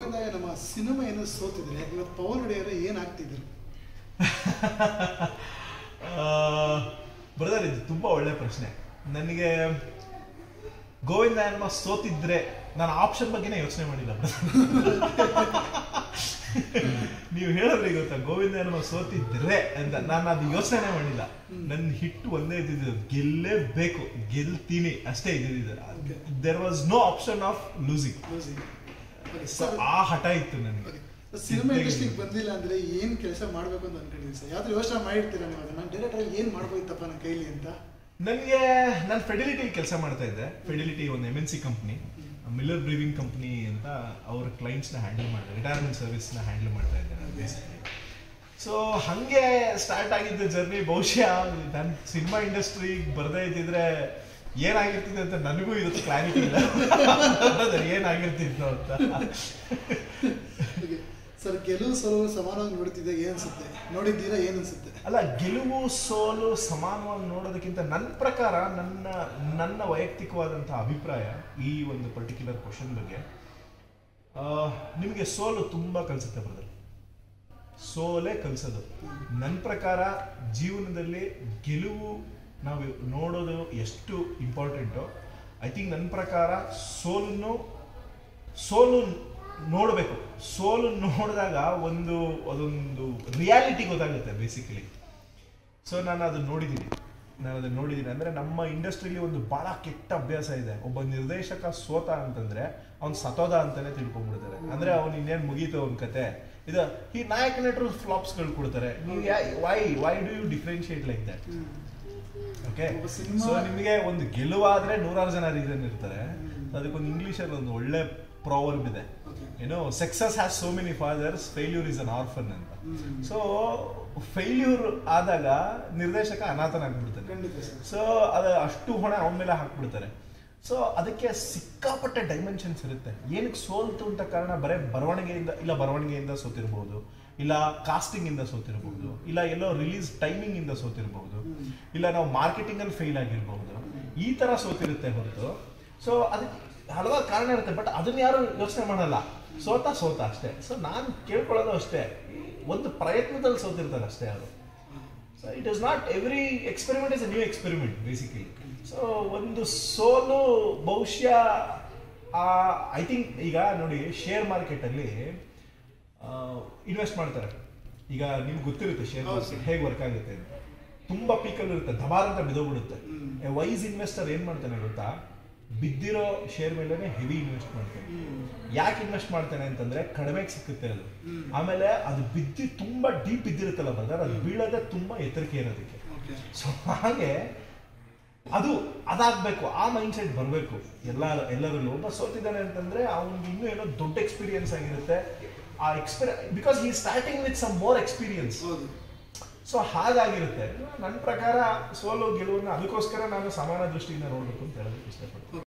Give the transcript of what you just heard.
ನಮ್ಮ ಸಿನಿಮಾ ಏನೋ ಸೋತಿದ್ರೆ ಇವತ್ತು ಪವನ್ ಒಡೆಯರ ಏನಾಗ್ತಿದ್ರು ಬ್ರದರ್ ಇದು ತುಂಬಾ ಒಳ್ಳೆ ಪ್ರಶ್ನೆ. ನನಗೆ ಗೋವಿಂದ ಎನ್ಮ ಸೋತಿದ್ರೆ ನಾನು ಆಪ್ಷನ್ ಬಗ್ಗೆನೇ ಯೋಚನೆ ಮಾಡಿಲ್ಲ ನೀವು ಹೇಳಿದ್ರೆ ಗೊತ್ತಾ ಗೋವಿಂದ ಎನ್ಮ ಸೋತಿದ್ರೆ ಅಂತ. ನಾನು ಅದು ಯೋಚನೆ ಮಾಡಿಲ್ಲ. ನನ್ನ ಹಿಟ್ ಒಂದೇ ಇದ್ದಿದ್ದು ಗೆಲ್ಲೇಬೇಕು ಗೆಲ್ತೀನಿ ಅಷ್ಟೇ ಇದ್ದಿದ್ದು. There was no option of losing ಆ ಹಠ ಇತ್ತು ನನಗೆ. ಸಿನಿಮಾ ಇಂಡಸ್ಟ್ರಿಗೆ ಬಂದಿಲ್ಲ ಅಂದ್ರೆ ಏನ್ ಕೆಲಸ ಮಾಡ್ಬೇಕು ಅಂತ ಅನ್ಕೊಂಡಿದ್ದೀನಿ ಸರ್? ಯಾವ್ದು ಯೋಚನೆ ಮಾಡಿರ್ತೀರ ನೀವು ಅದನ್ನ? ಡೈರೆಕ್ಟರ್ ಏನ್ ಮಾಡ್ಬೋದಿತ್ತಪ್ಪ ನನ್ನ ಕೈಲಿ ಅಂತ? ನನಗೆ ನಾನು ಫೆಡಿಲಿಟಿ ಕೆಲಸ ಮಾಡ್ತಾ ಇದ್ದೆ. ಫೆಡಿಲಿಟಿ ಒಂದು M N C company Miller brewing company ಅಂತ ಅವ್ರ ಕ್ಲೈಂಟ್ಸ್ನ ಹ್ಯಾಂಡಲ್ ಮಾಡ್ತಾರೆ ರಿಟೈರ್ಮೆಂಟ್ ಸರ್ವಿಸ್ನ ಹ್ಯಾಂಡಲ್ ಮಾಡ್ತಾ ಇದ್ದೆ ನಾನು ಬೇಸಿಕಲಿ ಸೊ ಹಾಗೆ ಸ್ಟಾರ್ಟ್ ಆಗಿದ್ದ ಜರ್ನಿ ಬಹುಶಃ ನಾನು ಸಿನಿಮಾ ಇಂಡಸ್ಟ್ರಿಗೆ ಬರದೇ ಇದ್ದಿದ್ರೆ ಏನಾಗಿರ್ತಿದೆ ಅಂತ ನನಗೂ ಇವತ್ತು ಕ್ಲಾರಿಟಿ ಇಲ್ಲ. ಅದು ಏನಾಗಿರ್ತಿತ್ತು ಅಂತ. ಸರ್ ಗೆಲುವು ಸೋಲು ಸಮಾನವಾಗಿ ನೋಡ್ತಿದ್ದೆ ಏನು ಅನ್ಸುತ್ತೆ? ನೋಡಿದ್ದೀರಾ ಏನು ಅನ್ಸುತ್ತೆ? ಅಲ್ಲ ಗೆಲುವು ಸೋಲು ಸಮಾನವಾಗಿ ನೋಡೋದಕ್ಕಿಂತ ನನ್ನ ಪ್ರಕಾರ ನನ್ನ ನನ್ನ ವೈಯಕ್ತಿಕವಾದಂತಹ ಅಭಿಪ್ರಾಯ ಈ ಒಂದು ಪರ್ಟಿಕ್ಯುಲರ್ ಕ್ವಶನ್ ಬಗ್ಗೆ ನಿಮಗೆ ಸೋಲು ತುಂಬ ಕಲಿಸುತ್ತೆ ಬ್ರದರ್. ಸೋಲೇ ಕಲಿಸೋದು. ನನ್ನ ಪ್ರಕಾರ ಜೀವನದಲ್ಲಿ ಗೆಲುವು ನಾವು ನೋಡೋದು ಎಷ್ಟು ಇಂಪಾರ್ಟೆಂಟು ಐ ಥಿಂಕ್ ನನ್ನ ಪ್ರಕಾರ ಸೋಲನ್ನು, ಸೋಲು ನೋಡಬೇಕು. ಸೋಲು ನೋಡಿದಾಗ ಒಂದು, ಅದೊಂದು ರಿಯಾಲಿಟಿ ಗೊತ್ತಾಗುತ್ತೆ ಬೇಸಿಕಲಿ ಸೊ ನಾನು ಅದನ್ನ ನೋಡಿದ್ದೀನಿ. ನಾನು ಅದನ್ನ ನೋಡಿದ್ದೀನಿ ಅಂದರೆ ನಮ್ಮ ಇಂಡಸ್ಟ್ರಿಲಿ ಒಂದು ಭಾಳ ಕೆಟ್ಟ ಅಭ್ಯಾಸ ಇದೆ. ಒಬ್ಬ ನಿರ್ದೇಶಕ ಸೋತ ಅಂತಂದರೆ ಅವ್ನು ಸತೋದ ಅಂತಲೇ ತಿಳ್ಕೊಂಡ್ಬಿಡ್ತಾರೆ. ಅಂದರೆ ಅವ್ನು ಇನ್ನೇನು ಮುಗೀತು ಅವ್ನ ಕತೆ. ಇದು ಈ ನಾಯಕ ನಟರು ಫ್ಲಾಪ್ಸ್ಗಳು ಕೊಡ್ತಾರೆ. ನೀವು why why do you differentiate like that okay so ನಿಮಗೆ ಒಂದು ಗೆಲುವಾದ್ರೆ ನೂರಾರು ಜನ ರೀಸನ್ ಇರ್ತಾರೆ. ಅದಕ್ಕೊಂದು ಇಂಗ್ಲಿಷಲ್ಲಿ ಒಂದು ಒಳ್ಳೆ ಪ್ರಾವರ್ಬ್ ಇದೆ. ಏನು success has so many fathers failure is an orphan ಅಂತ. ಸೊ ಫೇಲ್ಯೂರ್ ಆದಾಗ ನಿರ್ದೇಶಕ ಅನಾಥನಾಗ್ಬಿಡ್ತಾನೆ. ಸೊ ಅದು ಅಷ್ಟು ಹೊಣೆ ಅವನ ಮೇಲೆ ಹಾಕ್ಬಿಡ್ತಾರೆ. ಸೊ ಅದಕ್ಕೆ ಸಿಕ್ಕಾಪಟ್ಟೆ ಡೈಮೆನ್ಷನ್ಸ್ ಇರುತ್ತೆ. ಏನಕ್ಕೆ ಸೋಲ್ತು ಅಂತ ಕಾರಣ ಬರೇ ಬರವಣಿಗೆಯಿಂದ ಇಲ್ಲ ಬರವಣಿಗೆಯಿಂದ ಸೋತಿರ್ಬೋದು ಇಲ್ಲ ಕಾಸ್ಟಿಂಗ್ ಇಂದ ಸೋತಿರ್ಬೋದು ಇಲ್ಲ ಎಲ್ಲೋ ರಿಲೀಸ್ ಟೈಮಿಂಗ್ ಇಂದ ಸೋತಿರ್ಬೋದು ಇಲ್ಲ ನಾವು ಮಾರ್ಕೆಟಿಂಗ್ ಅಲ್ಲಿ ಫೇಲ್ ಆಗಿರ್ಬಹುದು ಈ ತರ ಸೋತಿರುತ್ತೆ ಹೊರತು. ಸೊ ಅದಕ್ಕೆ ಹಲವಾರು ಕಾರಣ ಇರುತ್ತೆ ಬಟ್ ಅದನ್ನ ಯಾರು ಯೋಚನೆ ಮಾಡಲ್ಲ. ಸೋತ ಸೋತ ಅಷ್ಟೇ. ಸೊ ನಾನು ಕೇಳ್ಕೊಳ್ಳೋದು ಅಷ್ಟೇ. ಒಂದು ಪ್ರಯತ್ನದಲ್ಲಿ ಸೋತಿರ್ತಾರೆ ಅಷ್ಟೇ ಅವರು so it is not every experiment is a new experiment basically so ಒಂದು ಸೋಲು ಬಹುಶಃ ಐ ಥಿಂಕ್ ಈಗ ನೋಡಿ ಶೇರ್ ಮಾರ್ಕೆಟಲ್ಲಿ ಇನ್ವೆಸ್ಟ್ ಮಾಡ್ತಾರೆ. ಈಗ ನಿಮ್ಗೆ ಗೊತ್ತಿರುತ್ತೆ ಶೇರ್ ಮಾರ್ಕೆಟ್ ಹೇಗೆ ವರ್ಕ್ ಆಗುತ್ತೆ ಅಂತ. ತುಂಬಾ ಪೀಕಲ್ಲಿ ಇರುತ್ತೆ ಧಮಾರ್ ಅಂತ ಬಿದೋಗ್ಬಿಡುತ್ತೆ ವೈಸ್ ಇನ್ವೆಸ್ಟರ್ ಏನು ಮಾಡ್ತಾನೆ ಗೊತ್ತಾ? ಬಿದ್ದಿರೋ ಶೇರ್ ಮೇಲೆ ಹೆವಿ ಇನ್ವೆಸ್ಟ್ ಮಾಡ್ತಾನೆ. ಯಾಕೆ ಇನ್ವೆಸ್ಟ್ ಮಾಡ್ತಾನೆ ಅಂತಂದ್ರೆ ಕಡಿಮೆ ಸಿಕ್ಕುತ್ತೆ ಅದು. ಆಮೇಲೆ ಅದು ಬಿದ್ದಿ ತುಂಬಾ ಡೀಪ್ ಬಿದ್ದಿರುತ್ತಲ್ಲ ಬ್ರದರ್ ಅದು ಬೀಳದೆ ತುಂಬಾ ಎತ್ತರಿಕೆ ಇರೋದಕ್ಕೆ. ಸೊ ಹಾಗೆ ಅದು ಅದಾಗಬೇಕು ಆ ಮೈಂಡ್ ಸೆಟ್ ಬರಬೇಕು. ಎಲ್ಲ ಎಲ್ಲರಲ್ಲೂ ಒಬ್ಬ ಸೋತಿದ್ದಾನೆ ಅಂತಂದ್ರೆ ಅವ್ನಿಗೆ ಇನ್ನೂ ಏನೋ ದೊಡ್ಡ ಎಕ್ಸ್ಪೀರಿಯನ್ಸ್ ಆಗಿರುತ್ತೆ. ಆ ಎಕ್ಸ್ಪೀರಿಯನ್ಸ್ ಬಿಕಾಸ್ ಈ starting with some more experience so ಹಾಗಾಗಿರುತ್ತೆ. ನನ್ನ ಪ್ರಕಾರ ಸೋಲು ಗೆಲುವನ್ನು ಅದಕ್ಕೋಸ್ಕರ ನಾನು ಸಮಾನ ದೃಷ್ಟಿಯಿಂದ ನೋಡಬೇಕು ಅಂತ ಹೇಳೋದಕ್ಕೆ ಇಷ್ಟಪಡ್ತೀನಿ.